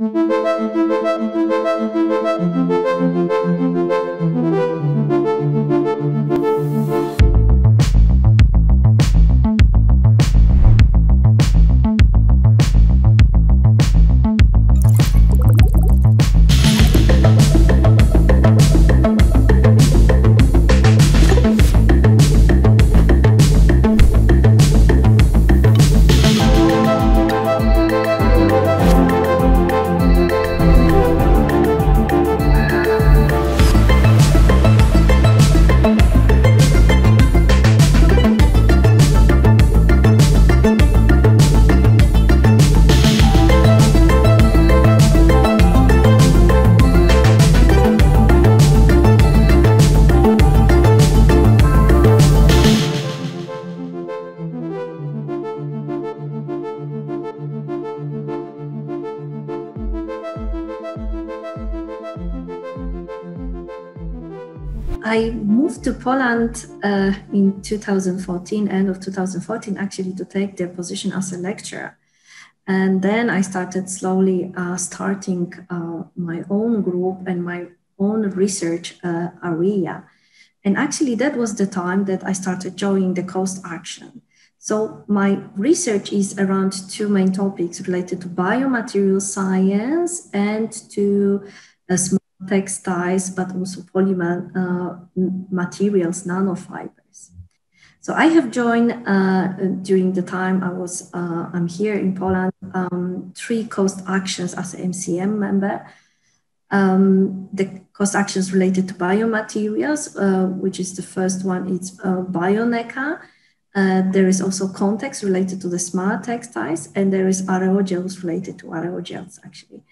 I Poland uh, in 2014, end of 2014, actually, to take the position as a lecturer. And then I started slowly uh, starting uh, my own group and my own research uh, area. And actually, that was the time that I started joining the COST Action. So, my research is around two main topics related to biomaterial science and to uh, textiles, but also polymer uh, materials, nanofibers. So I have joined uh, during the time I was uh, I'm here in Poland um, three cost actions as an MCM member. Um, the cost actions related to biomaterials, uh, which is the first one, it's uh, BioNECA. Uh, there is also context related to the smart textiles, and there is aerogels related to aerogels actually.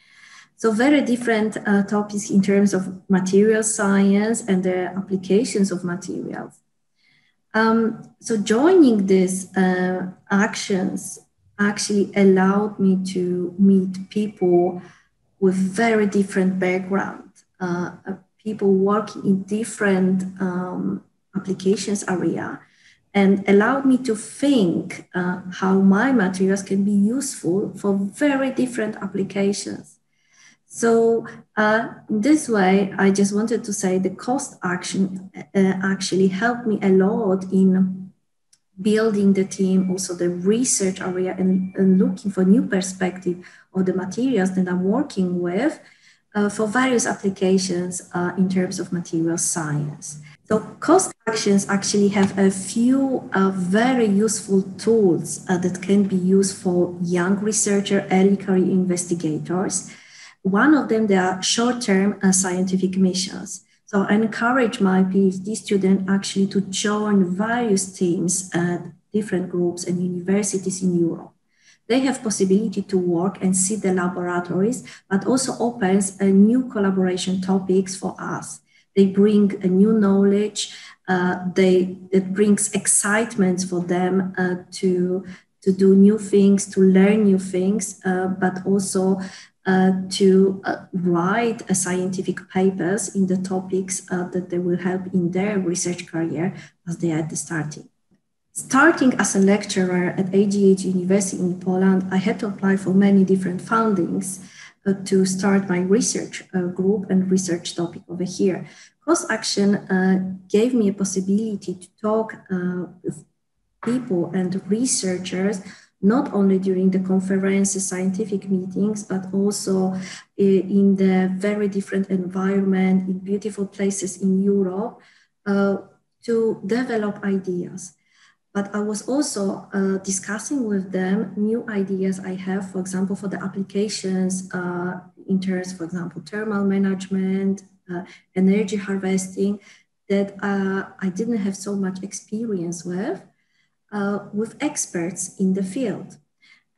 So very different uh, topics in terms of material science and the applications of materials. Um, so joining these uh, actions actually allowed me to meet people with very different background, uh, people working in different um, applications area, and allowed me to think uh, how my materials can be useful for very different applications. So uh, this way, I just wanted to say the cost action uh, actually helped me a lot in building the team, also the research area, and, and looking for new perspective of the materials that I'm working with uh, for various applications uh, in terms of material science. So cost actions actually have a few uh, very useful tools uh, that can be used for young researcher, early career investigators one of them, they are short-term scientific missions. So I encourage my PhD student actually to join various teams at different groups and universities in Europe. They have possibility to work and see the laboratories, but also opens a new collaboration topics for us. They bring a new knowledge. Uh, they it brings excitement for them uh, to to do new things, to learn new things, uh, but also uh, to uh, write scientific papers in the topics uh, that they will help in their research career as they are starting. Starting as a lecturer at AGH University in Poland, I had to apply for many different fundings uh, to start my research uh, group and research topic over here. COST Action gave me a possibility to talk with people and researchers not only during the conferences, scientific meetings, but also eh, in the very different environment, in beautiful places in Europe, uh, to develop ideas. But I was also uh, discussing with them new ideas I have, for example, for the applications uh, in terms, for example, thermal management, uh, energy harvesting, that uh, I didn't have so much experience with uh, with experts in the field.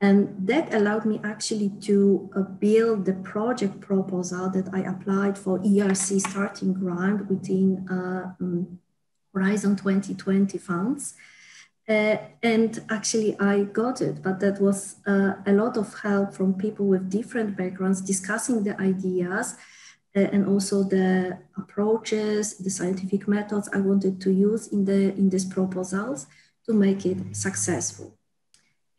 And that allowed me actually to uh, build the project proposal that I applied for ERC starting grant within uh, um, Horizon 2020 funds. Uh, and actually, I got it, but that was uh, a lot of help from people with different backgrounds discussing the ideas uh, and also the approaches, the scientific methods I wanted to use in the in these proposals to make it successful.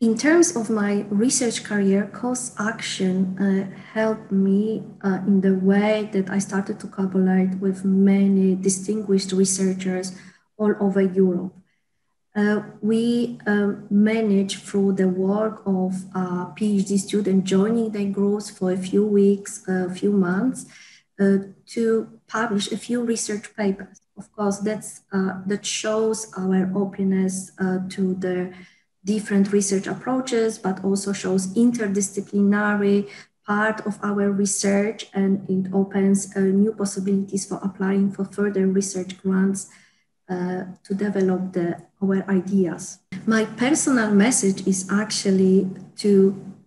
in terms of my research career, cost action uh, helped me uh, in the way that I started to collaborate with many distinguished researchers all over Europe. Uh, we um, managed through the work of a PhD student joining the groups for a few weeks, a few months, uh, to publish a few research papers. Of course, that's, uh, that shows our openness uh, to the different research approaches, but also shows interdisciplinary part of our research and it opens uh, new possibilities for applying for further research grants uh, to develop the, our ideas. My personal message is actually to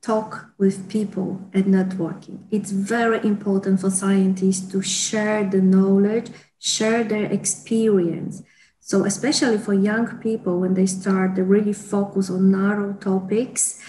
talk with people and networking. It's very important for scientists to share the knowledge, share their experience so, especially for young people, when they start, they really focus on narrow topics.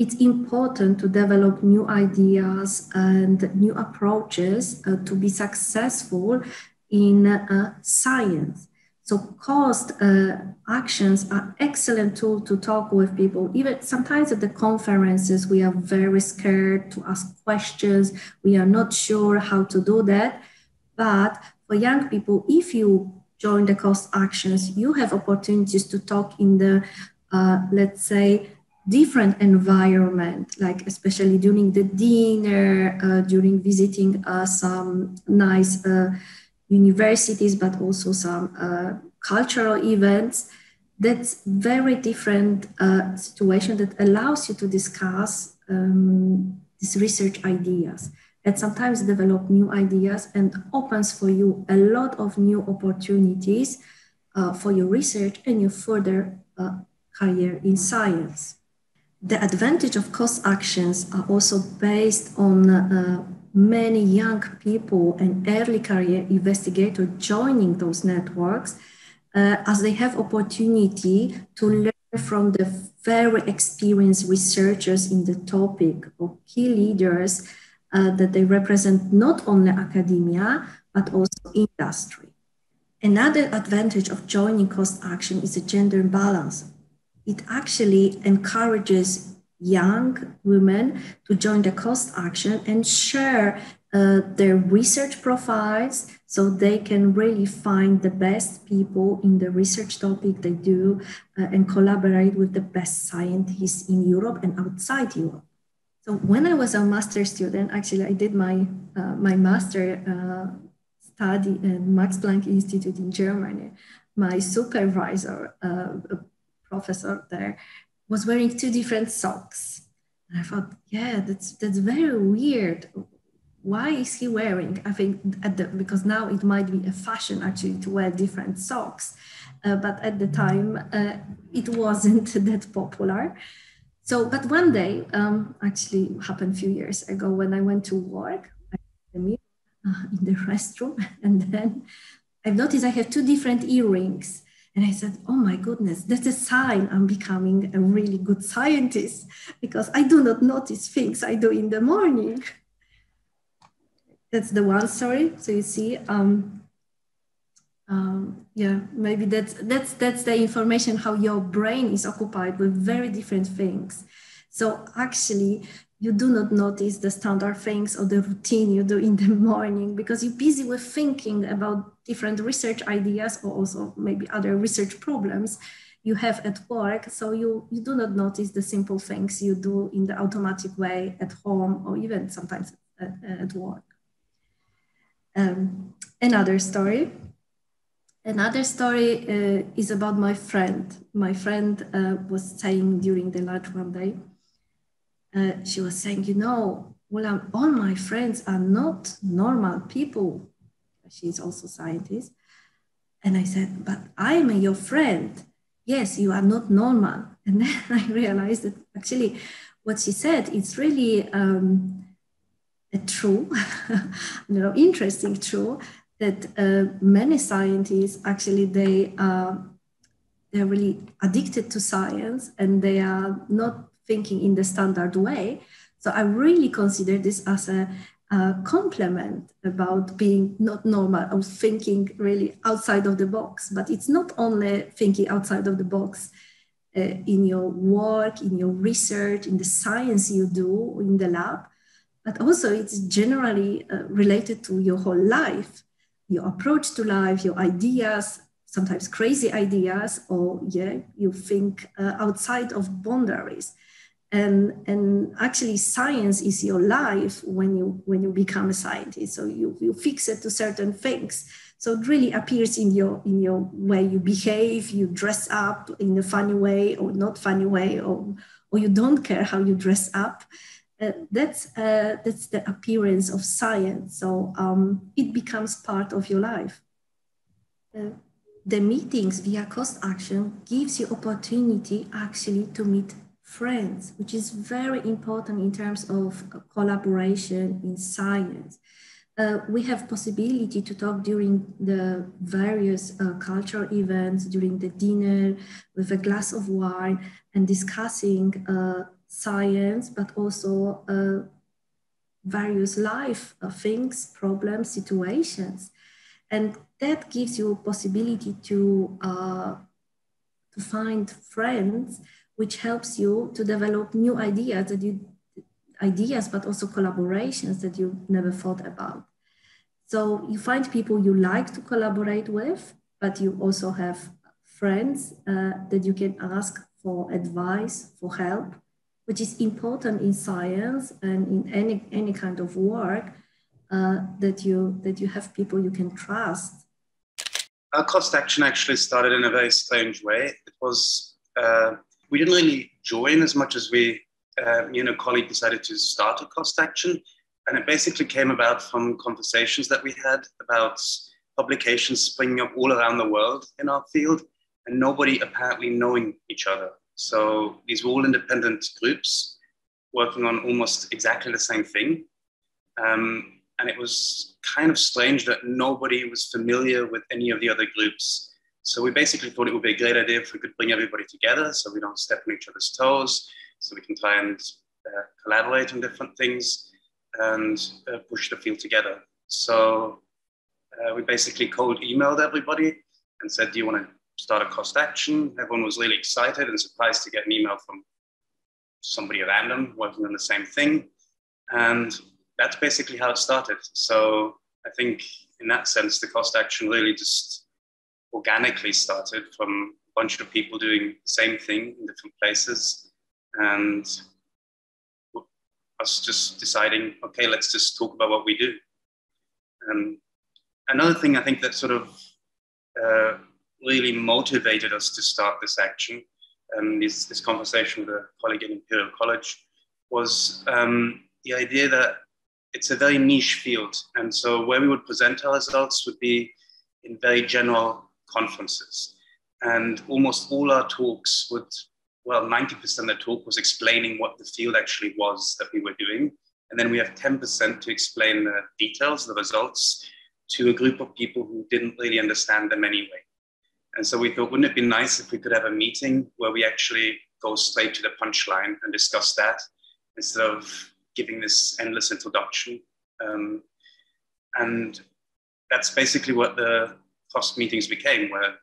It's important to develop new ideas and new approaches uh, to be successful in uh, science. So cost uh, actions are excellent tool to talk with people. Even sometimes at the conferences, we are very scared to ask questions. We are not sure how to do that. But for young people, if you join the cost actions, you have opportunities to talk in the, uh, let's say, different environment, like especially during the dinner, uh, during visiting uh, some nice uh, universities, but also some uh, cultural events. That's very different uh, situation that allows you to discuss um, these research ideas and sometimes develop new ideas and opens for you a lot of new opportunities uh, for your research and your further uh, career in science. The advantage of cost actions are also based on uh, many young people and early career investigators joining those networks uh, as they have opportunity to learn from the very experienced researchers in the topic or key leaders uh, that they represent not only academia, but also industry. Another advantage of joining cost action is a gender balance. It actually encourages young women to join the cost action and share uh, their research profiles so they can really find the best people in the research topic they do uh, and collaborate with the best scientists in Europe and outside Europe. So when I was a master student, actually I did my, uh, my master uh, study at Max Planck Institute in Germany. My supervisor, uh, professor there, was wearing two different socks. And I thought, yeah, that's, that's very weird. Why is he wearing? I think the, because now it might be a fashion actually to wear different socks. Uh, but at the time, uh, it wasn't that popular. So, but one day, um, actually happened a few years ago when I went to work uh, in the restroom, and then I've noticed I have two different earrings. And I said, Oh my goodness, that's a sign I'm becoming a really good scientist because I do not notice things I do in the morning. That's the one story. So you see, um, um, yeah maybe that's that's that's the information how your brain is occupied with very different things. So actually you do not notice the standard things or the routine you do in the morning because you're busy with thinking about different research ideas or also maybe other research problems you have at work. So you you do not notice the simple things you do in the automatic way at home or even sometimes at, at work. Um, another story Another story uh, is about my friend. My friend uh, was saying during the lunch one day, uh, she was saying, you know, well, all my friends are not normal people. She's also scientist. And I said, but I'm your friend. Yes, you are not normal. And then I realized that actually what she said is really um, a true, you know, interesting true that uh, many scientists actually they are they're really addicted to science and they are not thinking in the standard way. So I really consider this as a, a compliment about being not normal or thinking really outside of the box. But it's not only thinking outside of the box. uh, in your work, in your research, in the science you do in the lab, but also it's generally uh, related to your whole life, your approach to life, your ideas, sometimes crazy ideas, or yeah, you think uh, outside of boundaries. And, and actually science is your life when you when you become a scientist. So you, you fix it to certain things so it really appears in your in your way you behave, you dress up in a funny way or not funny way, or or you don't care how you dress up. Uh, that's uh, that's the appearance of science. So um, it becomes part of your life. Uh, the meetings via cost action gives you opportunity actually to meet friends, which is very important in terms of collaboration in science uh, we have possibility to talk during the various uh, cultural events, during the dinner with a glass of wine and discussing uh, science, but also uh, various life uh, things, problems, situations. And that gives you a possibility to, uh, to find friends, which helps you to develop new ideas that you ideas, but also collaborations that you never thought about. So you find people you like to collaborate with, but you also have friends uh, that you can ask for advice, for help, which is important in science and in any, any kind of work uh, that, you, that you have people you can trust. Our cost action actually started in a very strange way. It was, uh, we didn't really join as much as we uh, me and a colleague decided to start a cost action. And it basically came about from conversations that we had about publications springing up all around the world in our field and nobody apparently knowing each other. So these were all independent groups working on almost exactly the same thing. Um, and it was kind of strange that nobody was familiar with any of the other groups. So we basically thought it would be a great idea if we could bring everybody together so we don't step on each other's toes so we can try and uh, collaborate on different things and uh, push the field together. So uh, we basically cold emailed everybody and said, Do you want to start a cost action? Everyone was really excited and surprised to get an email from somebody at random working on the same thing. And that's basically how it started. So I think in that sense, the cost action really just organically started from a bunch of people doing the same thing in different places and us just deciding, okay, let's just talk about what we do. Um, another thing I think that sort of uh, really motivated us to start this action, um, this, this conversation with a colleague in Imperial College, was um, the idea that it's a very niche field. And so where we would present our results would be in very general conferences. And almost all our talks would well, 90% of the talk was explaining what the field actually was that we were doing. And then we have 10% to explain the details, the results to a group of people who didn't really understand them anyway. And so we thought, wouldn't it be nice if we could have a meeting where we actually go straight to the punchline and discuss that instead of giving this endless introduction? Um, and that's basically what the cost meetings became, where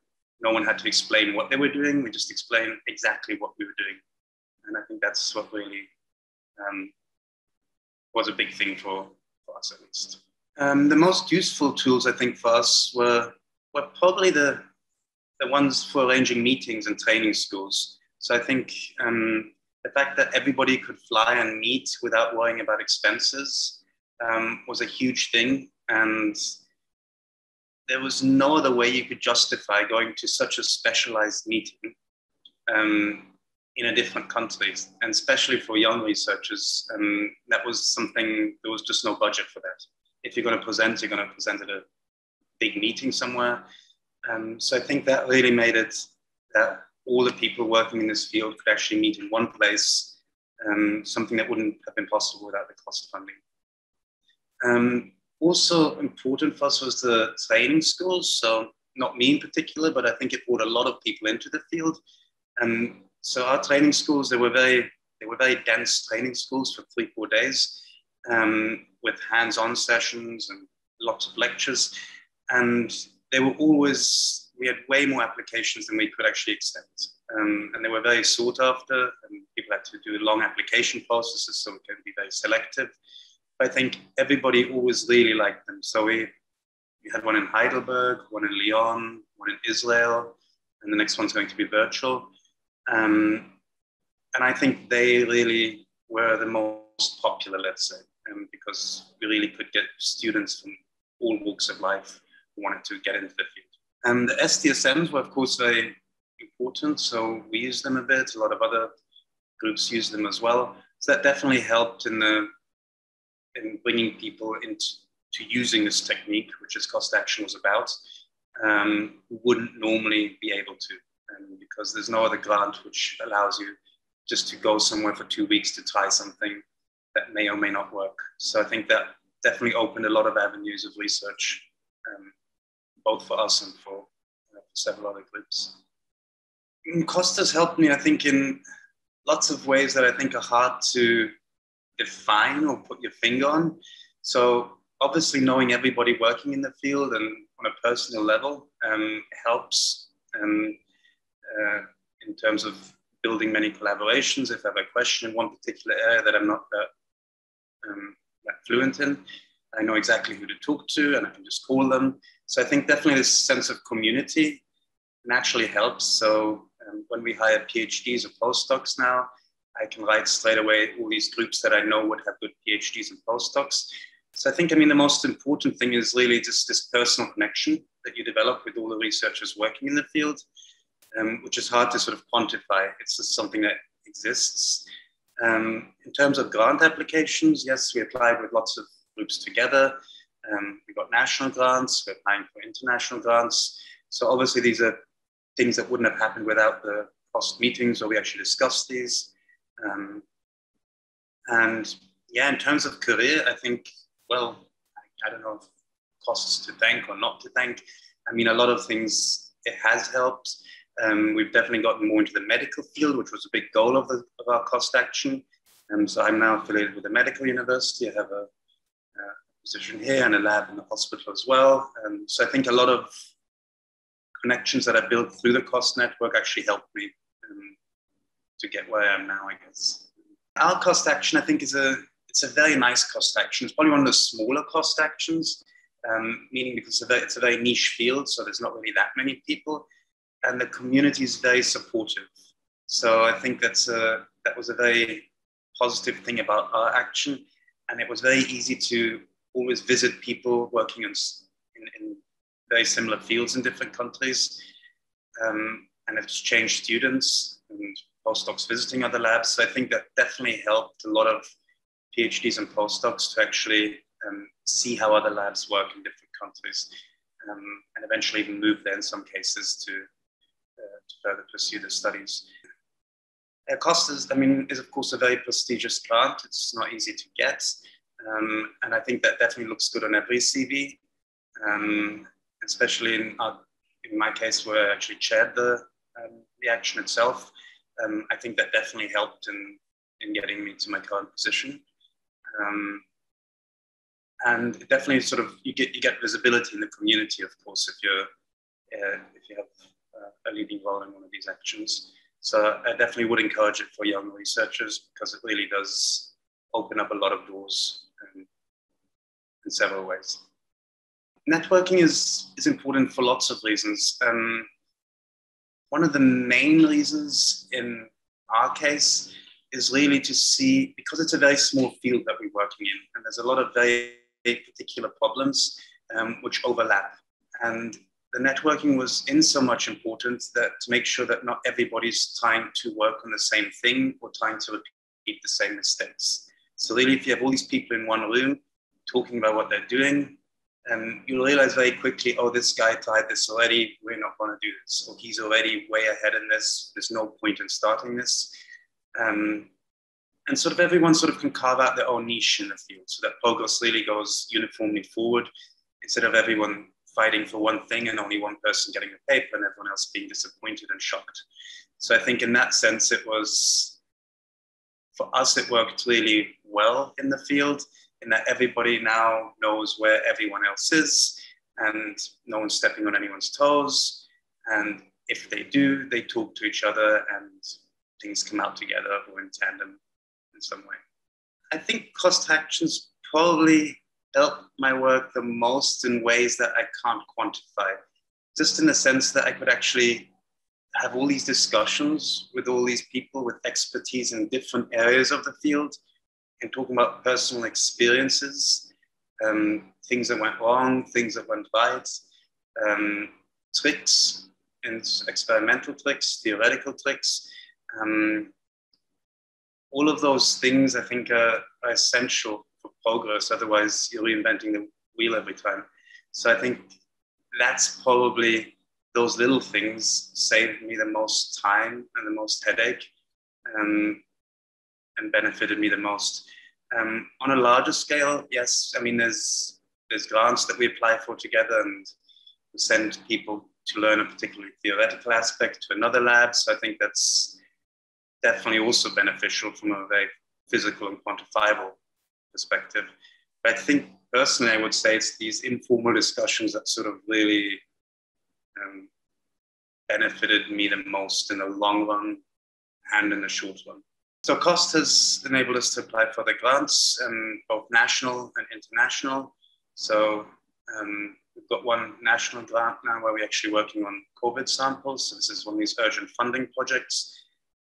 no one had to explain what they were doing. We just explained exactly what we were doing. And I think that's what really um, was a big thing for, for us at least. Um, the most useful tools, I think, for us were, were probably the, the ones for arranging meetings and training schools. So I think um, the fact that everybody could fly and meet without worrying about expenses um, was a huge thing. And there was no other way you could justify going to such a specialized meeting um, in a different country, and especially for young researchers. Um, that was something, there was just no budget for that. If you're going to present, you're going to present at a big meeting somewhere. Um, so I think that really made it that all the people working in this field could actually meet in one place, um, something that wouldn't have been possible without the cost funding. Um, also important for us was the training schools. So not me in particular, but I think it brought a lot of people into the field. And so our training schools, they were very, they were very dense training schools for three, four days um, with hands-on sessions and lots of lectures. And they were always, we had way more applications than we could actually accept. um, and they were very sought after, and people had to do a long application processes, so we can be very selective. But I think everybody always really liked them. So we, we had one in Heidelberg, one in Lyon, one in Israel, and the next one's going to be virtual. Um, and I think they really were the most popular, let's say, um, because we really could get students from all walks of life wanted to get into the field. And the STSMs were, of course, very important. So we used them a bit. A lot of other groups used them as well. So that definitely helped in the in bringing people into to using this technique, which is cost action was about, um, wouldn't normally be able to, um, because there's no other grant which allows you just to go somewhere for two weeks to try something that may or may not work. So I think that definitely opened a lot of avenues of research, um, both for us and for, several other groups. Mm, cost helped me, I think, in lots of ways that I think are hard to define or put your finger on. So obviously knowing everybody working in the field and on a personal level um, helps um, uh, in terms of building many collaborations. If I have a question in one particular area that I'm not that, um, that fluent in, I know exactly who to talk to and I can just call them. So I think definitely this sense of community naturally helps. So um, when we hire PhDs or postdocs now, I can write straight away all these groups that I know would have good PhDs and postdocs. So I think, I mean, the most important thing is really just this personal connection that you develop with all the researchers working in the field, um, which is hard to sort of quantify. It's just something that exists. Um, in terms of grant applications, yes, we applied with lots of groups together. Um, we got national grants, we're applying for international grants. So obviously these are things that wouldn't have happened without the cost meetings where we actually discussed these. Um, and yeah, in terms of career, I think, well, I, I don't know if costs to thank or not to thank. I mean, a lot of things it has helped. Um, we've definitely gotten more into the medical field, which was a big goal of, the, of our cost action. Um, so I'm now affiliated with a medical university. I have a, a position here and a lab in the hospital as well. Um, so I think a lot of connections that I built through the cost network actually helped me um, to get where I am now, I guess. Our cost action, I think, is a it's a very nice cost action. It's probably one of the smaller cost actions, um, meaning because it's a, very, it's a very niche field, so there's not really that many people, and the community is very supportive. So I think that's a, that was a very positive thing about our action, and it was very easy to always visit people working in, in, in very similar fields in different countries um, and exchange students and postdocs visiting other labs. So I think that definitely helped a lot of PhDs and postdocs to actually um, see how other labs work in different countries um, and eventually even move there in some cases to, uh, to further pursue their studies. Uh, I mean, is of course a very prestigious grant. It's not easy to get. Um, and I think that definitely looks good on every CV. Um, especially in, our, in my case where I actually chaired the, um, the action itself, um, I think that definitely helped in, in getting me to my current position. Um, and definitely sort of you get you get visibility in the community, of course, if you're uh, if you have uh, a leading role in one of these actions. So I definitely would encourage it for young researchers because it really does open up a lot of doors in several ways networking is, is important for lots of reasons. Um, one of the main reasons in our case is really to see, because it's a very small field that we're working in, and there's a lot of very, particular problems um, which overlap. And the networking was in so much important that to make sure that not everybody's trying to work on the same thing or trying to repeat the same mistakes. So really, if you have all these people in one room talking about what they're doing, and you'll realize very quickly, oh, this guy tried this already. We're not going to do this. Or he's already way ahead in this. There's no point in starting this. Um, and sort of everyone sort of can carve out their own niche in the field so that progress really goes uniformly forward instead of everyone fighting for one thing and only one person getting a paper and everyone else being disappointed and shocked. So I think in that sense, it was, for us, it worked really well in the field in that everybody now knows where everyone else is and no one's stepping on anyone's toes. And if they do, they talk to each other and things come out together or in tandem in some way. I think cost actions probably help my work the most in ways that I can't quantify, just in the sense that I could actually have all these discussions with all these people with expertise in different areas of the field and talking about personal experiences, um, things that went wrong, things that went right, um, tricks and experimental tricks, theoretical tricks. Um, all of those things I think are, are essential for progress. Otherwise, you're reinventing the wheel every time. So I think that's probably those little things saved me the most time and the most headache um, and benefited me the most. Um, on a larger scale, yes, I mean, there's, there's grants that we apply for together and we send people to learn a particularly theoretical aspect to another lab. So I think that's definitely also beneficial from a very physical and quantifiable perspective. But I think personally, I would say it's these informal discussions that sort of really um, benefited me the most in the long run and in the short run. So cost has enabled us to apply for the grants, um, both national and international. So um, we've got one national grant now where we're actually working on COVID samples. So this is one of these urgent funding projects.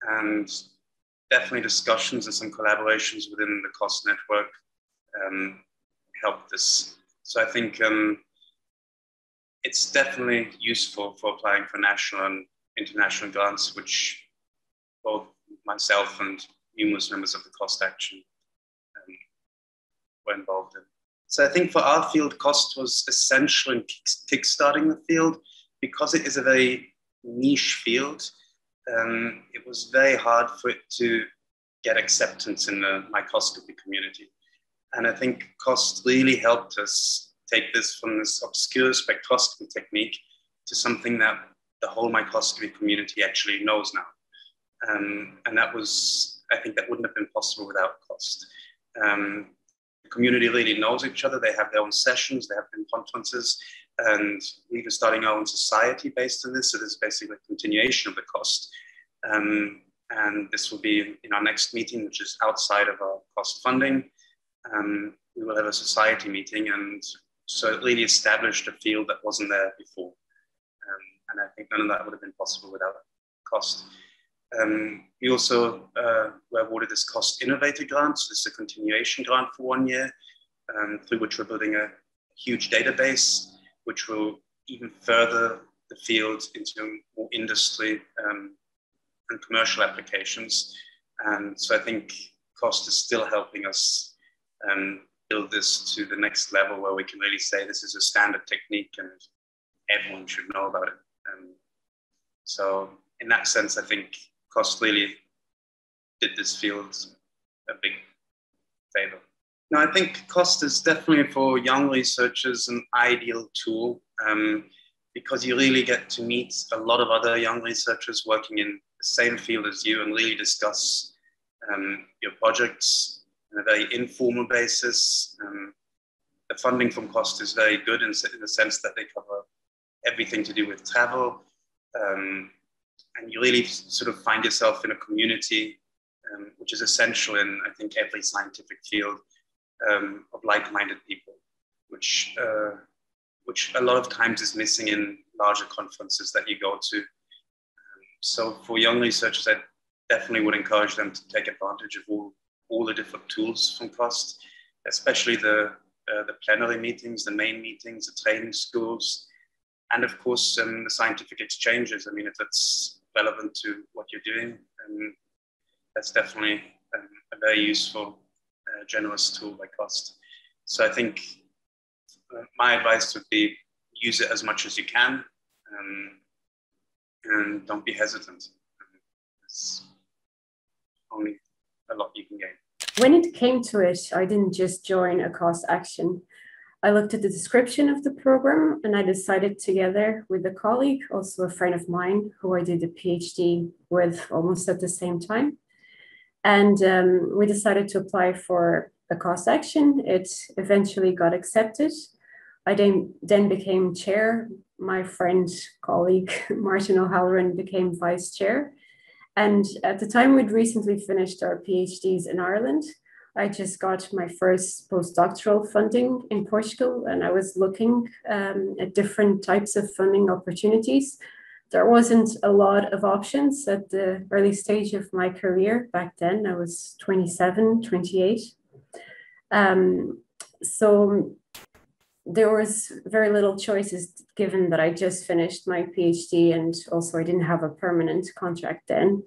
And definitely discussions and some collaborations within the cost network um, helped this. So I think um, it's definitely useful for applying for national and international grants, which both myself and numerous members of the cost action um, were involved in. So I think for our field, cost was essential in kickstarting the field because it is a very niche field. Um, it was very hard for it to get acceptance in the microscopy community. And I think cost really helped us take this from this obscure spectroscopy technique to something that the whole microscopy community actually knows now. Um, and that was, I think that wouldn't have been possible without cost. Um, the community really knows each other. They have their own sessions, they have been conferences, and we've been starting our own society based on this. So this is basically a continuation of the cost. Um, and this will be in our next meeting, which is outside of our cost funding. Um, we will have a society meeting and so it really established a field that wasn't there before. Um, and I think none of that would have been possible without cost. Um, we also uh, were awarded this Cost Innovator grant. So this is a continuation grant for one year, um, through which we're building a huge database, which will even further the field into more industry um, and commercial applications. And so I think cost is still helping us um, build this to the next level where we can really say this is a standard technique and everyone should know about it. Um, so in that sense, I think cost really did this field a big favor. Now, I think cost is definitely for young researchers an ideal tool um, because you really get to meet a lot of other young researchers working in the same field as you and really discuss um, your projects on a very informal basis. Um, the funding from cost is very good in, in, the sense that they cover everything to do with travel. Um, and you really sort of find yourself in a community, um, which is essential in, I think, every scientific field um, of like minded people, which, uh, which a lot of times is missing in larger conferences that you go to. Um, so, for young researchers, I definitely would encourage them to take advantage of all all the different tools from cost, especially the, uh, the plenary meetings, the main meetings, the training schools, and of course um, the scientific exchanges. I mean, if that's relevant to what you're doing, um, that's definitely um, a very useful, uh, generous tool by cost. So I think uh, my advice would be use it as much as you can um, and don't be hesitant. It's only a lot you can gain. When it came to it, I didn't just join a cost action. I looked at the description of the program and I decided together with a colleague, also a friend of mine who I did a PhD with almost at the same time. And um, we decided to apply for a cost action. It eventually got accepted. I then, then became chair. My friend, colleague, Martin O'Halloran became vice chair. And at the time, we'd recently finished our PhDs in Ireland. I just got my first postdoctoral funding in Portugal, and I was looking um, at different types of funding opportunities. There wasn't a lot of options at the early stage of my career back then. I was 27, 28. Um, so there was very little choices given that I just finished my PhD and also I didn't have a permanent contract then.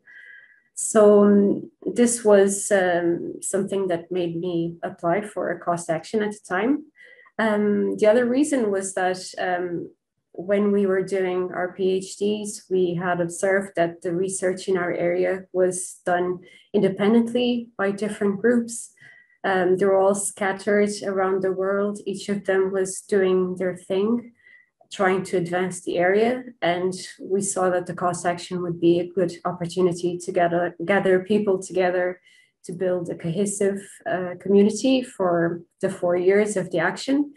So um, this was um, something that made me apply for a cost action at the time. Um, the other reason was that um, when we were doing our PhDs, we had observed that the research in our area was done independently by different groups um, they were all scattered around the world. Each of them was doing their thing, trying to advance the area. And we saw that the cost action would be a good opportunity to gather, gather people together to build a cohesive uh, community for the four years of the action.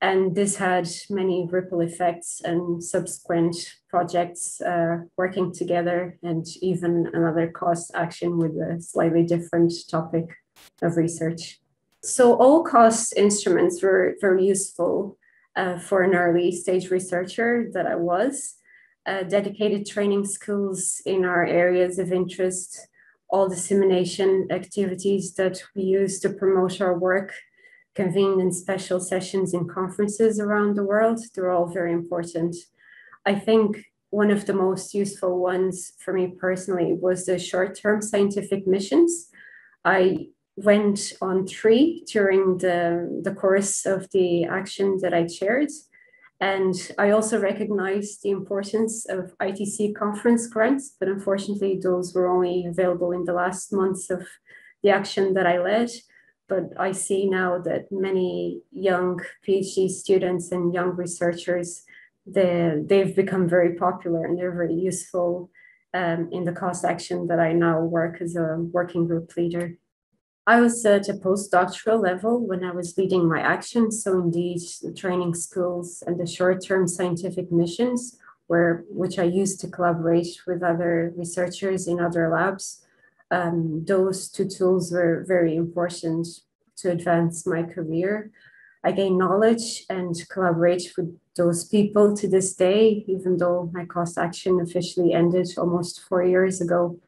And this had many ripple effects and subsequent projects uh, working together, and even another cost action with a slightly different topic of research. So all cost instruments were very useful uh, for an early stage researcher that I was. Uh, dedicated training schools in our areas of interest, all dissemination activities that we use to promote our work, convened in special sessions in conferences around the world, they're all very important. I think one of the most useful ones for me personally was the short-term scientific missions. I went on three during the, the course of the action that I chaired. And I also recognized the importance of ITC conference grants, but unfortunately, those were only available in the last months of the action that I led. But I see now that many young PhD students and young researchers, they, they've become very popular and they're very useful um, in the cost action that I now work as a working group leader. I was at a postdoctoral level when I was leading my actions. So indeed, the training schools and the short-term scientific missions, where which I used to collaborate with other researchers in other labs. Um, those two tools were very important to advance my career. I gained knowledge and collaborate with those people to this day, even though my cost action officially ended almost four years ago.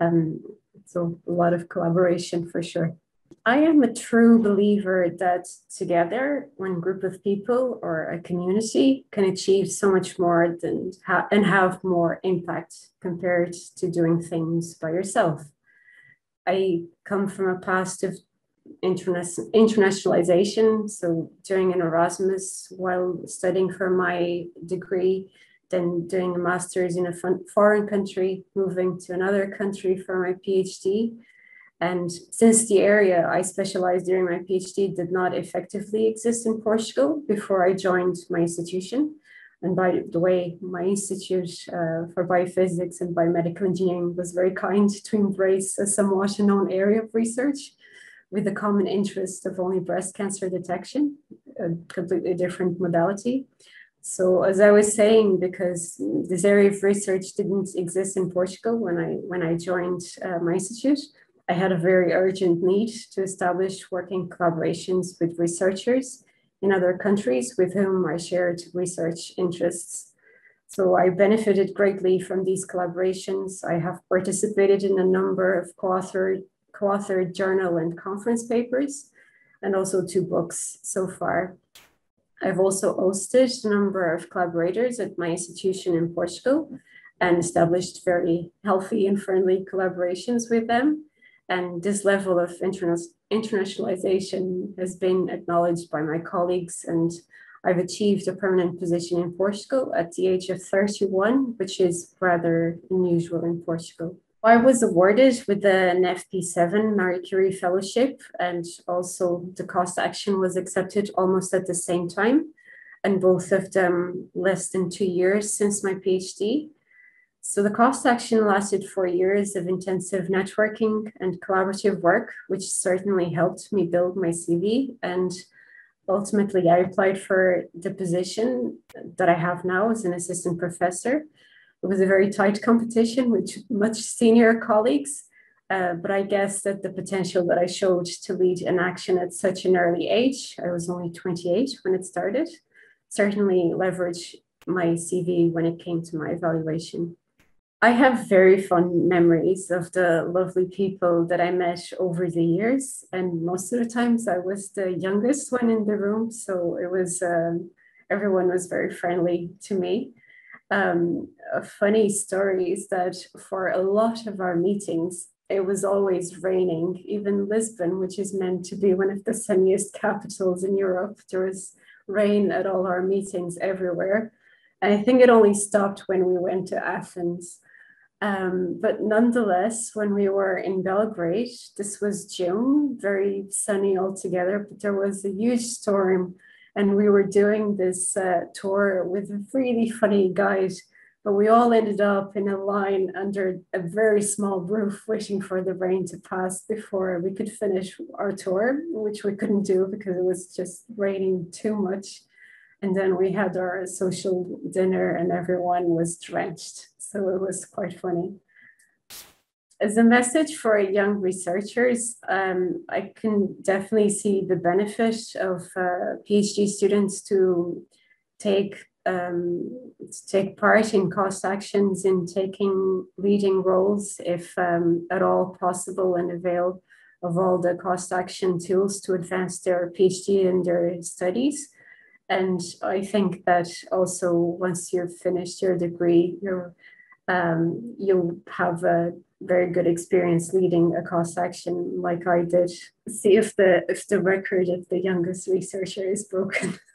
Um, so a lot of collaboration for sure. I am a true believer that together, one group of people or a community can achieve so much more than ha- and have more impact compared to doing things by yourself. I come from a past of interna- internationalization. So during an Erasmus while studying for my degree, then doing a master's in a foreign country, moving to another country for my PhD. And since the area I specialized during my PhD did not effectively exist in Portugal before I joined my institution, and by the way, my institute uh, for biophysics and biomedical engineering was very kind to embrace a somewhat unknown area of research with the common interest of only breast cancer detection, a completely different modality. So as I was saying, because this area of research didn't exist in Portugal when I when I joined uh, my institute, I had a very urgent need to establish working collaborations with researchers in other countries with whom I shared research interests. So I benefited greatly from these collaborations. I have participated in a number of co-authored, co-authored journal and conference papers, and also two books so far. I've also hosted a number of collaborators at my institution in Portugal and established very healthy and friendly collaborations with them. And this level of interna- internationalization has been acknowledged by my colleagues. And I've achieved a permanent position in Portugal at the age of 31, which is rather unusual in Portugal. I was awarded with an FP7 Marie Curie Fellowship, and also the cost action was accepted almost at the same time, and both of them less than two years since my PhD. So the cost action lasted four years of intensive networking and collaborative work, which certainly helped me build my CV. And ultimately, I applied for the position that I have now as an assistant professor. It was a very tight competition with much senior colleagues. Uh, but I guess that the potential that I showed to lead an action at such an early age, I was only 28 when it started, certainly leveraged my CV when it came to my evaluation. I have very fond memories of the lovely people that I met over the years. And most of the times I was the youngest one in the room. So it was, um, everyone was very friendly to me. Um, a funny story is that for a lot of our meetings, it was always raining. Even Lisbon, which is meant to be one of the sunniest capitals in Europe, there was rain at all our meetings everywhere. And I think it only stopped when we went to Athens. Um, but nonetheless, when we were in Belgrade, this was June, very sunny altogether, but there was a huge storm. And we were doing this uh, tour with a really funny guide, but we all ended up in a line under a very small roof, waiting for the rain to pass before we could finish our tour, which we couldn't do because it was just raining too much. And then we had our social dinner, and everyone was drenched. So it was quite funny. As a message for young researchers, um, I can definitely see the benefit of uh, PhD students to take um, take part in cost actions in taking leading roles if um, at all possible and avail of all the cost action tools to advance their PhD and their studies. And I think that also once you've finished your degree, you're um, you'll have a very good experience leading a cost action like I did. See if the if the record of the youngest researcher is broken.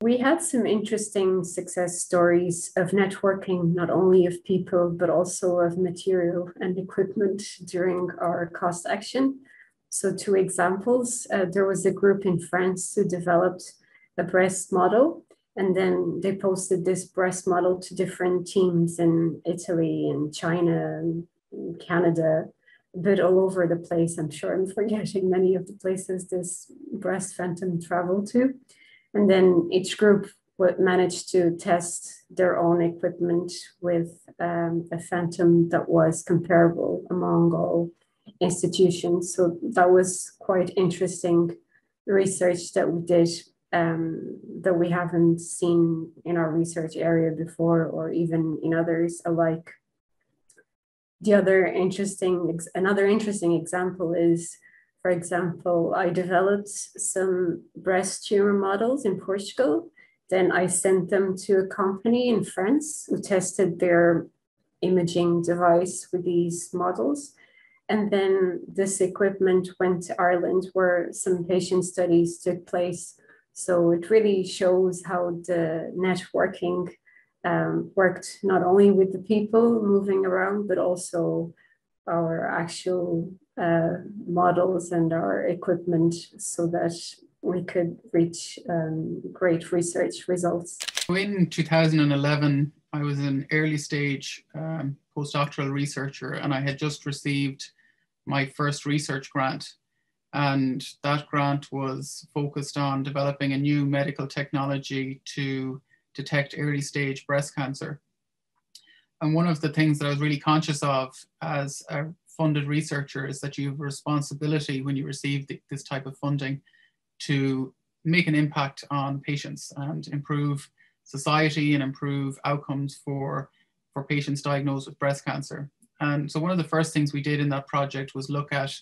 we had some interesting success stories of networking, not only of people, but also of material and equipment during our cost action. So two examples, uh, there was a group in France who developed a breast model and then they posted this breast model to different teams in Italy and China and Canada, a bit all over the place. I'm sure I'm forgetting many of the places this breast phantom traveled to. And then each group would manage to test their own equipment with um, a phantom that was comparable among all institutions. So that was quite interesting research that we did um, that we haven't seen in our research area before or even in others alike. The other interesting, another interesting example is, for example, I developed some breast tumor models in Portugal. Then I sent them to a company in France who tested their imaging device with these models. And then this equipment went to Ireland where some patient studies took place so it really shows how the networking um, worked not only with the people moving around, but also our actual uh, models and our equipment so that we could reach um, great research results. In 2011, I was an early stage um, postdoctoral researcher and I had just received my first research grant and that grant was focused on developing a new medical technology to detect early stage breast cancer. And one of the things that I was really conscious of as a funded researcher is that you have a responsibility when you receive the, this type of funding to make an impact on patients and improve society and improve outcomes for, for patients diagnosed with breast cancer. And so one of the first things we did in that project was look at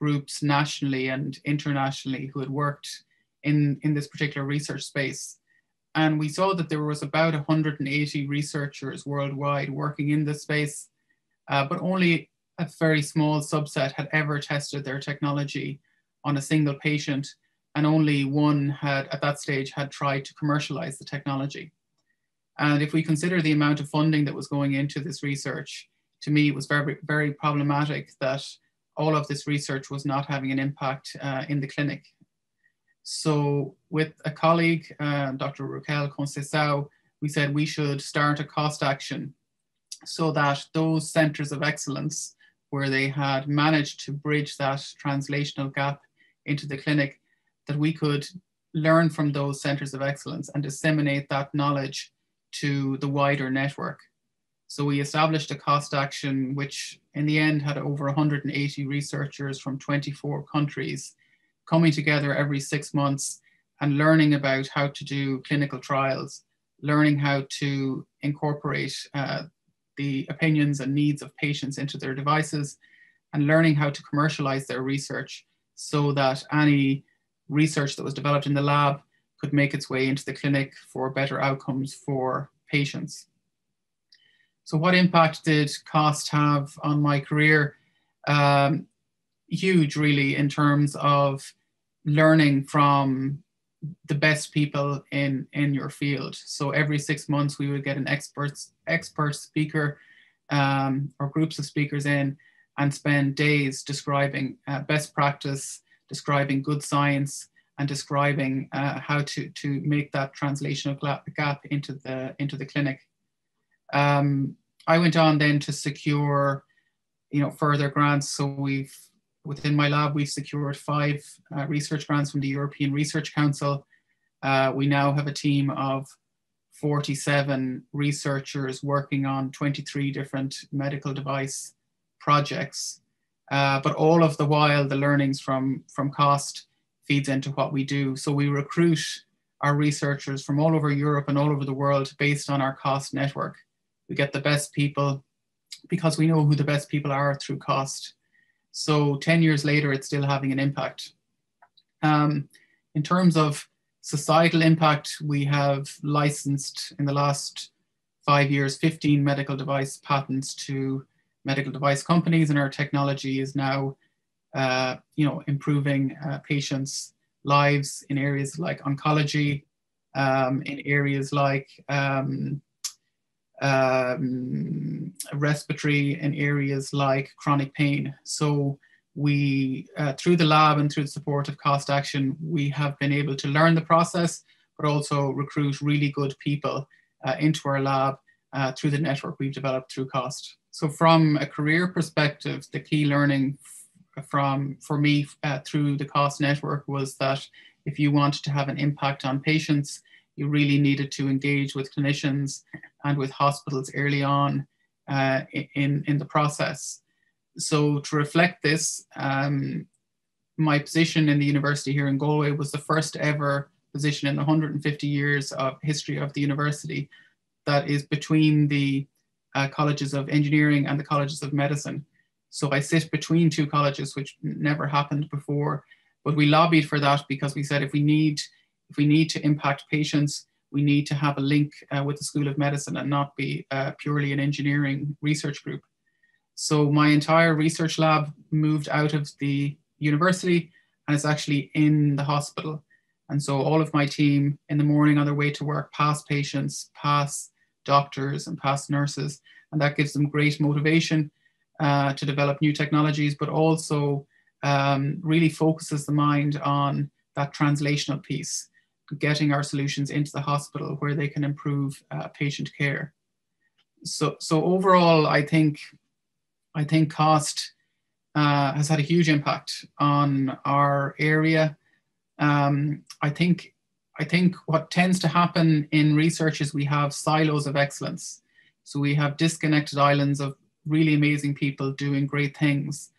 groups nationally and internationally who had worked in, in this particular research space. And we saw that there was about 180 researchers worldwide working in this space, uh, but only a very small subset had ever tested their technology on a single patient, and only one had at that stage had tried to commercialize the technology. And if we consider the amount of funding that was going into this research, to me, it was very, very problematic that all of this research was not having an impact uh, in the clinic. So with a colleague, uh, Dr. Raquel Conceição, we said we should start a cost action so that those centers of excellence where they had managed to bridge that translational gap into the clinic, that we could learn from those centers of excellence and disseminate that knowledge to the wider network. So we established a cost action, which in the end had over 180 researchers from 24 countries coming together every six months and learning about how to do clinical trials, learning how to incorporate uh, the opinions and needs of patients into their devices, and learning how to commercialize their research so that any research that was developed in the lab could make its way into the clinic for better outcomes for patients. So what impact did cost have on my career? Um, huge, really, in terms of learning from the best people in in your field. So every six months we would get an expert expert speaker um, or groups of speakers in and spend days describing uh, best practice, describing good science, and describing uh, how to to make that translational gap into the into the clinic. Um, I went on then to secure, you know, further grants. So we've within my lab, we've secured five uh, research grants from the European Research Council. Uh, we now have a team of 47 researchers working on 23 different medical device projects. Uh, but all of the while, the learnings from, from COST feeds into what we do. So we recruit our researchers from all over Europe and all over the world based on our COST network. We get the best people because we know who the best people are through COST. So 10 years later, it's still having an impact. Um, in terms of societal impact, we have licensed in the last five years 15 medical device patents to medical device companies, and our technology is now, uh, you know, improving uh, patients' lives in areas like oncology, um, in areas like um, um, respiratory in areas like chronic pain. So we, uh, through the lab and through the support of Cost Action, we have been able to learn the process, but also recruit really good people uh, into our lab uh, through the network we've developed through Cost. So from a career perspective, the key learning from for me uh, through the Cost network was that if you wanted to have an impact on patients, you really needed to engage with clinicians and with hospitals early on uh, in, in the process. So to reflect this, um, my position in the university here in Galway was the first ever position in the 150 years of history of the university that is between the uh, colleges of engineering and the colleges of medicine. So I sit between two colleges, which never happened before. But we lobbied for that because we said if we need if we need to impact patients, we need to have a link uh, with the School of Medicine and not be uh, purely an engineering research group. So my entire research lab moved out of the university and it's actually in the hospital. And so all of my team in the morning on their way to work pass patients, pass doctors and pass nurses. And that gives them great motivation uh, to develop new technologies, but also um, really focuses the mind on that translational piece getting our solutions into the hospital where they can improve uh, patient care. So, so overall, I think, I think cost uh, has had a huge impact on our area. Um, I think, I think what tends to happen in research is we have silos of excellence. So we have disconnected islands of really amazing people doing great things.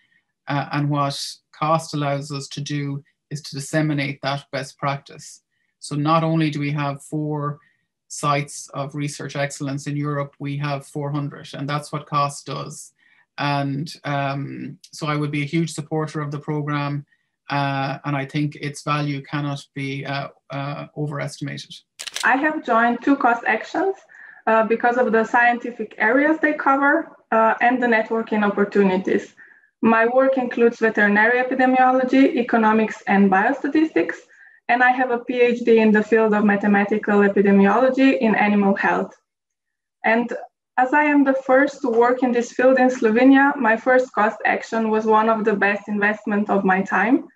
Uh, and what cost allows us to do is to disseminate that best practice. So not only do we have four sites of research excellence in Europe, we have 400, and that's what COST does. And um, so I would be a huge supporter of the program, uh, and I think its value cannot be uh, uh, overestimated. I have joined two cost actions uh, because of the scientific areas they cover uh, and the networking opportunities. My work includes veterinary epidemiology, economics, and biostatistics and I have a PhD in the field of mathematical epidemiology in animal health. And as I am the first to work in this field in Slovenia, my first cost action was one of the best investment of my time.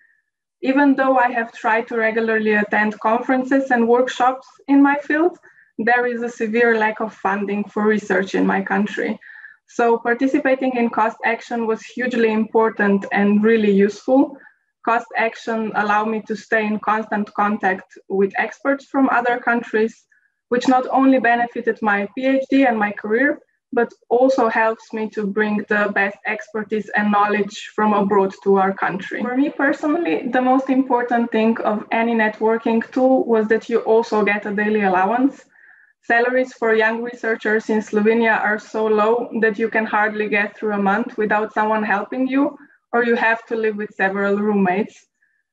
Even though I have tried to regularly attend conferences and workshops in my field, there is a severe lack of funding for research in my country. So participating in cost action was hugely important and really useful Cost action allow me to stay in constant contact with experts from other countries, which not only benefited my PhD and my career, but also helps me to bring the best expertise and knowledge from abroad to our country. For me personally, the most important thing of any networking tool was that you also get a daily allowance. Salaries for young researchers in Slovenia are so low that you can hardly get through a month without someone helping you, or you have to live with several roommates.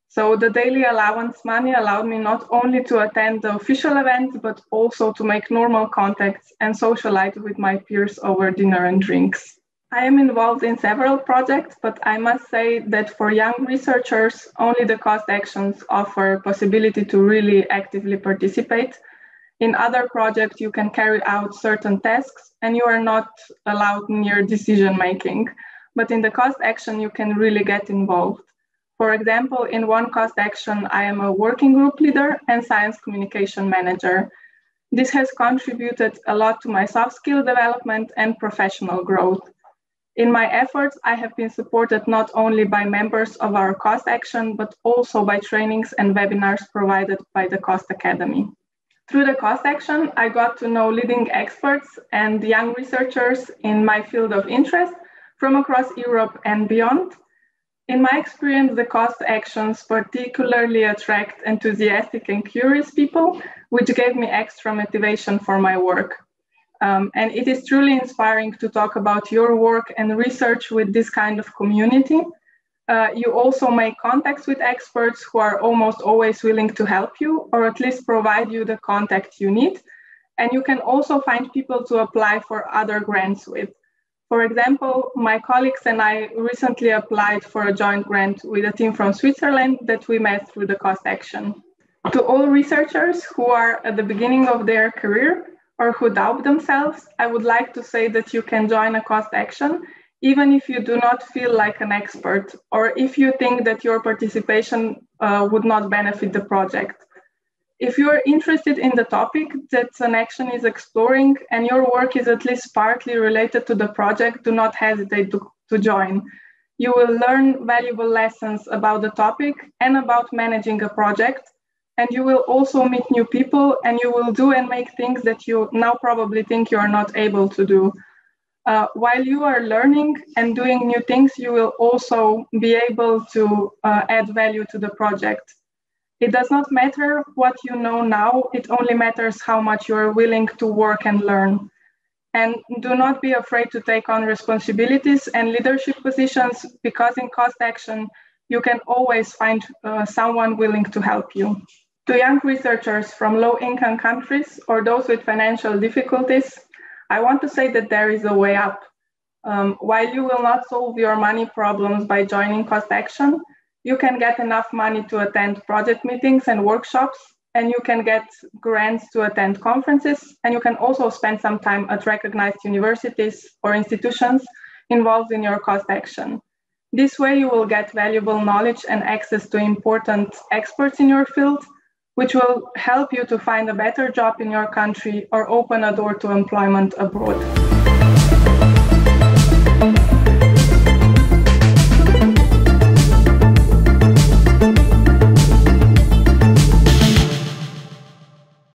So the daily allowance money allowed me not only to attend the official events, but also to make normal contacts and socialize with my peers over dinner and drinks. I am involved in several projects, but I must say that for young researchers, only the cost actions offer possibility to really actively participate. In other projects, you can carry out certain tasks and you are not allowed near decision making. But in the cost action, you can really get involved. For example, in one cost action, I am a working group leader and science communication manager. This has contributed a lot to my soft skill development and professional growth. In my efforts, I have been supported not only by members of our cost action, but also by trainings and webinars provided by the Cost Academy. Through the cost action, I got to know leading experts and young researchers in my field of interest from across Europe and beyond, in my experience, the cost actions particularly attract enthusiastic and curious people, which gave me extra motivation for my work. Um, and it is truly inspiring to talk about your work and research with this kind of community. Uh, you also make contacts with experts who are almost always willing to help you or at least provide you the contact you need. And you can also find people to apply for other grants with. For example, my colleagues and I recently applied for a joint grant with a team from Switzerland that we met through the cost action. To all researchers who are at the beginning of their career or who doubt themselves, I would like to say that you can join a cost action even if you do not feel like an expert or if you think that your participation uh, would not benefit the project. If you are interested in the topic that an action is exploring and your work is at least partly related to the project, do not hesitate to, to join. You will learn valuable lessons about the topic and about managing a project. And you will also meet new people and you will do and make things that you now probably think you are not able to do. Uh, while you are learning and doing new things, you will also be able to uh, add value to the project. It does not matter what you know now, it only matters how much you are willing to work and learn. And do not be afraid to take on responsibilities and leadership positions because in cost action, you can always find uh, someone willing to help you. To young researchers from low income countries or those with financial difficulties, I want to say that there is a way up. Um, while you will not solve your money problems by joining cost action, you can get enough money to attend project meetings and workshops, and you can get grants to attend conferences, and you can also spend some time at recognized universities or institutions involved in your cost action. This way, you will get valuable knowledge and access to important experts in your field, which will help you to find a better job in your country or open a door to employment abroad.